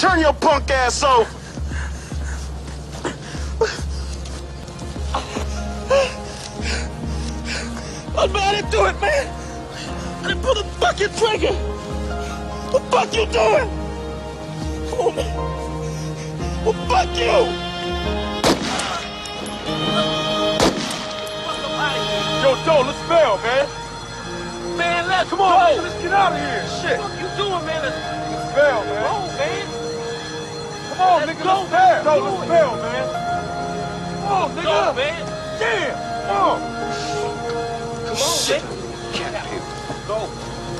Turn your punk ass off. Oh, man, I didn't do it, man. I didn't pull the fucking trigger. What the fuck you doing? Come on, man. Well, fuck you. Yo, Joe, let's bail, man. Man, let's Come on, go. man, let's get out of here. Shit. What you doing, man? Let's, Let's bail, man. go, man. Come on, Let's nigga, go, let's bail. man. Do let's it. bail, man. Come on, nigga. go, man. Damn. Come on. Come on, Shit. man. Go.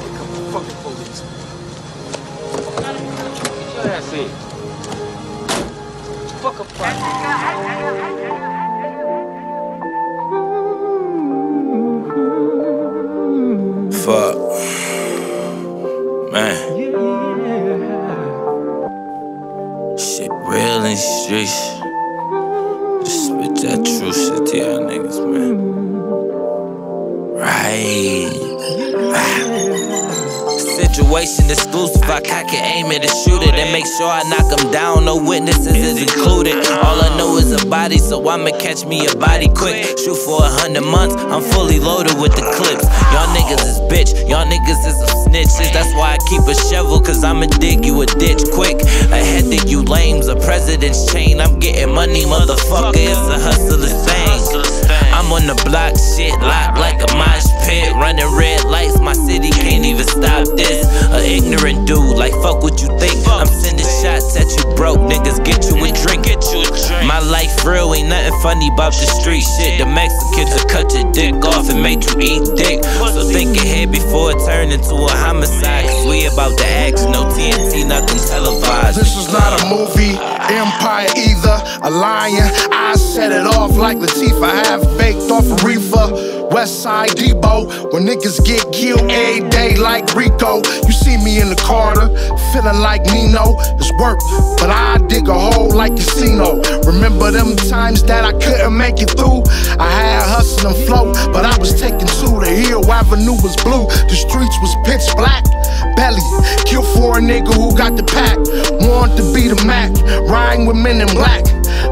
Here comes the fucking police. Get your ass in. These streets. Just spit that true shit to y'all niggas, man. Situation exclusive, I cock it, aim it, and shoot it, and make sure I knock them down. No witnesses is included. All I know is a body, so I'ma catch me a body quick. Shoot for a hundred months, I'm fully loaded with the clips. Y'all niggas is bitch, y'all niggas is some snitches. That's why I keep a shovel, cause I'ma dig you a ditch quick. Ahead of you lames, a president's chain. I'm getting money, motherfucker, it's a hustler's thing. I'm on the block, shit locked like a mosh pit. Running red lights, my city can't even stop this. A ignorant dude, like fuck what you think. I'm sending shots at you broke niggas, get you a drink. My life real, ain't nothing funny about the street shit. The Mexicans will cut your dick off and make you eat dick. So think ahead before it turn into a homicide. Cause we about to act, no TNT, nothing televised. This is not like Latifah, half baked off a reefer. West Side Depot, when niggas get killed every day like Rico. You see me in the Carter, feeling like Nino. It's work, but I dig a hole like casino. Remember them times that I couldn't make it through? I had hustle and flow, but I was taking to the hill. Avenue was blue, the streets was pitch black. Belly, kill for a nigga who got the pack. Want to be the Mac, riding with men in black.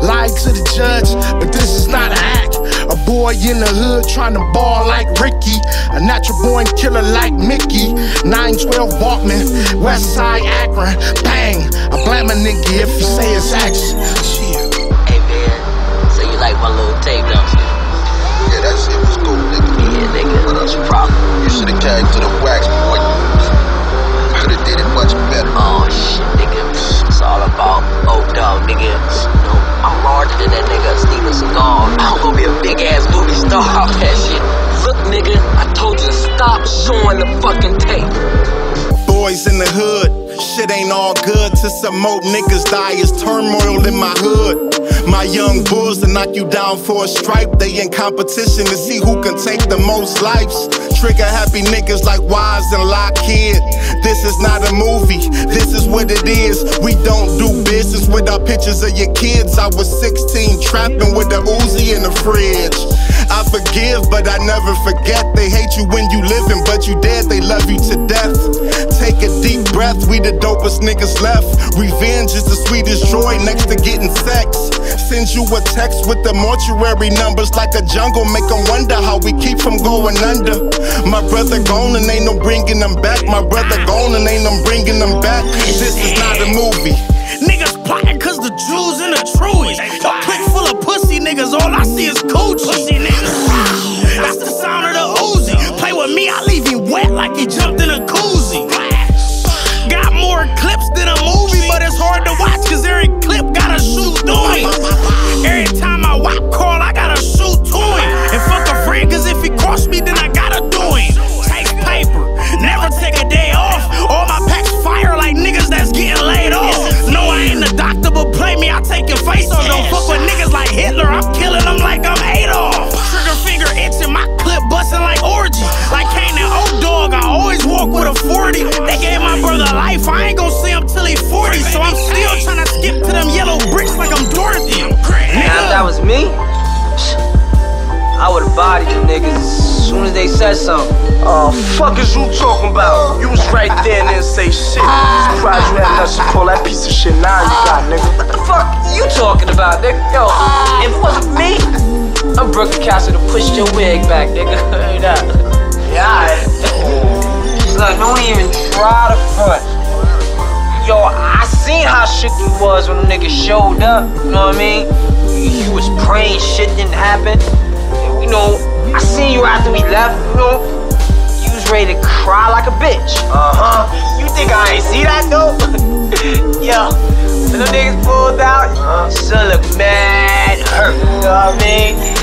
Lied to the judge, but this is not an act. A boy in the hood trying to ball like Ricky. A natural born killer like Mickey. 912 Walkman, West Side Akron. Bang, I blame a nigga if he say his action. Hey man, so you like my little tape, don't Boys in the hood, shit ain't all good till some more niggas die. It's turmoil in my hood. My young bulls to knock you down for a stripe. They in competition to see who can take the most lives. Trigger happy niggas like Wise and Lockheed. This is not a movie, this is what it is. We don't do business with our pictures of your kids. I was 16 trapping with the Uzi in the fridge. I forgive, but I never forget. They hate you when you living, but you dead. They love you to. Take a deep breath. We the dopest niggas left. Revenge is the sweetest joy next to getting sex. Send you a text with the mortuary numbers like a jungle. Make 'em wonder how we keep from going under. My brother gone and ain't no bringing them back. My brother gone and ain't no bringing them back. This is not a movie. Niggas plotting cause the Jews and the Truies. Your clique full of pussy niggas, all I see is coochie. That's the sound of the Uzi. Play with me, I leave him wet like he jumped in a koozie. More clips than a movie, but it's hard to watch cause every clip got a shoot through him. Every time I wop call, I gotta shoot to him. And fuck a friend, cause if he cross me, then I gotta do him. Take paper, never take a day off. All my packs fire like niggas that's getting laid off. No, I ain't a doctor, but play me, I take your face off. Don't fuck with niggas like Hitler, I'm killing bodied them niggas as soon as they said something. Oh, fuck is you talking about? You was right there and didn't say shit. Surprised you had nuts to pull that piece of shit now you got, nigga, What the fuck you talking about, nigga? yo, if it wasn't me, I'm Brooklyn Castle to push your wig back, nigga. Yeah. Look, don't even try to front. Yo, I seen how shook you was when them niggas showed up. You know what I mean? You, you was praying shit didn't happen. You know, I seen you after we left. You know, you was ready to cry like a bitch. Uh huh. You think I ain't see that though? Yo, when them niggas pulled out, son look mad hurt. You know what I mean?